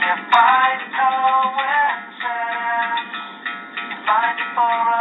find I coincide, find it for a